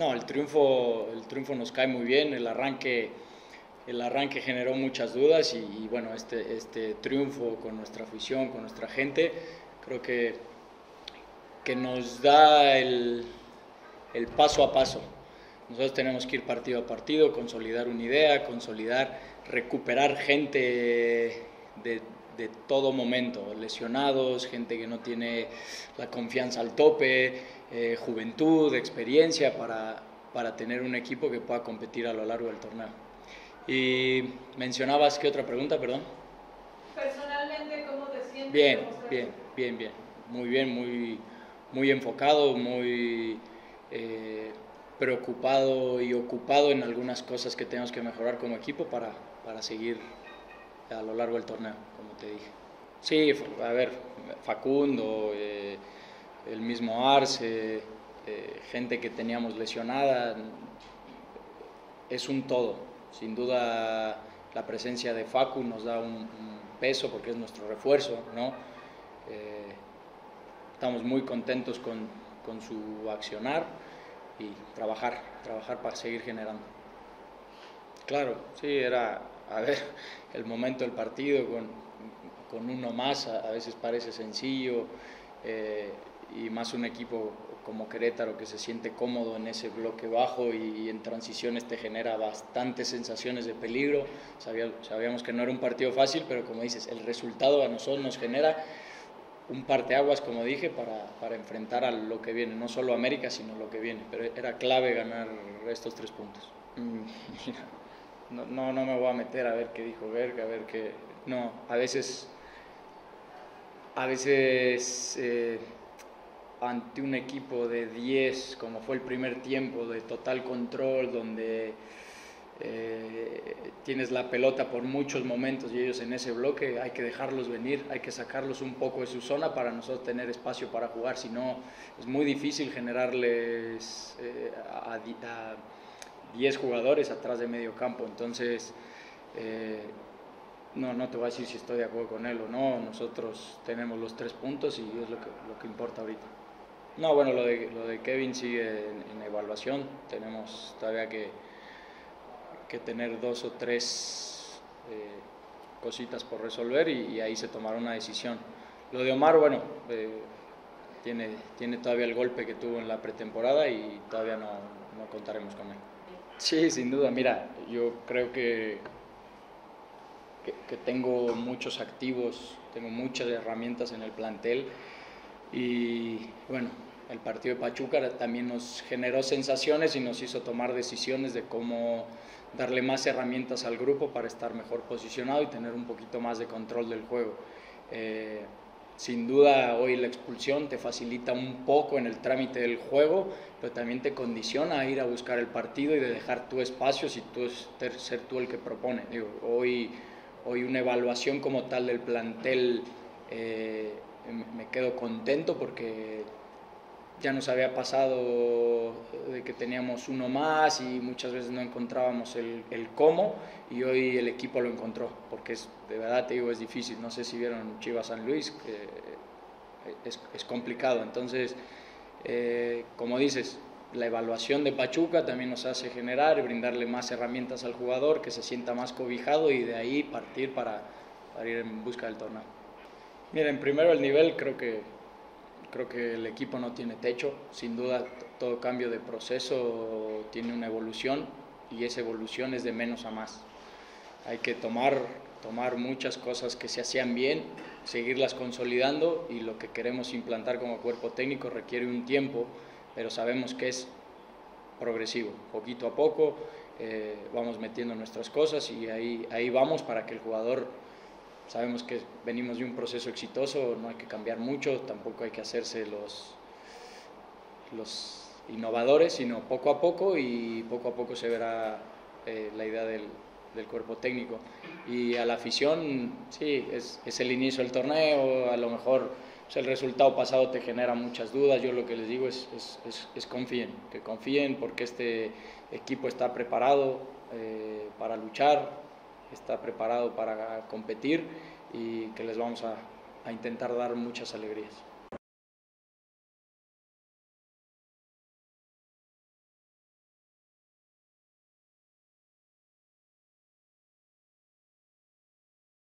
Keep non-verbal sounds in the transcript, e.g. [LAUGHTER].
No, el triunfo, el triunfo nos cae muy bien, el arranque, el arranque generó muchas dudas y, bueno, este, este triunfo con nuestra afición, con nuestra gente, creo que, que nos da el, el paso a paso. Nosotros tenemos que ir partido a partido, consolidar una idea, consolidar, recuperar gente de, de todo momento, lesionados, gente que no tiene la confianza al tope, eh, juventud, experiencia para, para tener un equipo que pueda competir a lo largo del torneo. Y mencionabas, ¿qué otra pregunta, perdón? Personalmente, ¿cómo te sientes? Bien, bien, bien, bien. Muy bien, muy, muy enfocado, muy eh, preocupado y ocupado en algunas cosas que tenemos que mejorar como equipo para, para seguir a lo largo del torneo, como te dije. Sí, a ver, Facundo, eh, el mismo Arce, eh, gente que teníamos lesionada, es un todo. Sin duda la presencia de Facu nos da un, peso porque es nuestro refuerzo, ¿no? Eh, estamos muy contentos con, con su accionar y trabajar, trabajar para seguir generando. Claro, sí, era a ver el momento del partido con, con uno más, a, veces parece sencillo, eh, y más un equipo como Querétaro que se siente cómodo en ese bloque bajo y, en transiciones te genera bastantes sensaciones de peligro. sabíamos que no era un partido fácil, pero como dices, el resultado a nosotros nos genera un parteaguas, como dije, para, para enfrentar a lo que viene, no solo América, sino lo que viene. Pero era clave ganar estos tres puntos. Mm, [LAUGHS] no, no, no me voy a meter a ver qué dijo Berg, a ver qué... No, a veces... A veces... Eh, ante un equipo de 10, como fue el primer tiempo, de total control, donde eh, tienes la pelota por muchos momentos y ellos en ese bloque, hay que dejarlos venir, hay que sacarlos un poco de su zona para nosotros tener espacio para jugar, si no es muy difícil generarles eh, a, 10 jugadores atrás de medio campo, entonces... Eh, no, no te voy a decir si estoy de acuerdo con él o no, nosotros tenemos los tres puntos y es lo que, lo que importa ahorita. No, bueno, lo de, lo de Kevin sigue en, evaluación. Tenemos todavía que, que tener dos o tres eh, cositas por resolver y, ahí se tomará una decisión. Lo de Omar, bueno, eh, tiene, tiene todavía el golpe que tuvo en la pretemporada y todavía no, no contaremos con él. Sí, sin duda. Mira, yo creo que, que, tengo muchos activos, tengo muchas herramientas en el plantel y bueno, el partido de Pachuca también nos generó sensaciones y nos hizo tomar decisiones de cómo darle más herramientas al grupo para estar mejor posicionado y tener un poquito más de control del juego. Eh, sin duda hoy la expulsión te facilita un poco en el trámite del juego, pero también te condiciona a ir a buscar el partido y de dejar tu espacio si tú ser tú el que propone. hoy, hoy una evaluación como tal del plantel eh, me quedo contento porque ya nos había pasado de que teníamos uno más y muchas veces no encontrábamos el, el, cómo y hoy el equipo lo encontró, porque es, de verdad te digo, es difícil. No sé si vieron Chivas San Luis, que es, es complicado. Entonces, eh, como dices, la evaluación de Pachuca también nos hace generar brindarle más herramientas al jugador, que se sienta más cobijado y de ahí partir para, para ir en busca del torneo. Miren, primero el nivel creo que Creo que el equipo no tiene techo, sin duda todo cambio de proceso tiene una evolución y esa evolución es de menos a más. Hay que tomar, tomar muchas cosas que se hacían bien, seguirlas consolidando y lo que queremos implantar como cuerpo técnico requiere un tiempo, pero sabemos que es progresivo, poquito a poco eh, vamos metiendo nuestras cosas y ahí, ahí vamos para que el jugador Sabemos que venimos de un proceso exitoso, no hay que cambiar mucho, tampoco hay que hacerse los, los innovadores, sino poco a poco y poco a poco se verá eh, la idea del, del, cuerpo técnico. Y a la afición, sí, es, el inicio del torneo, a lo mejor pues, el resultado pasado te genera muchas dudas, yo lo que les digo es, es, es confíen, que confíen porque este equipo está preparado eh, para luchar, está preparado para competir y que les vamos a, a intentar dar muchas alegrías.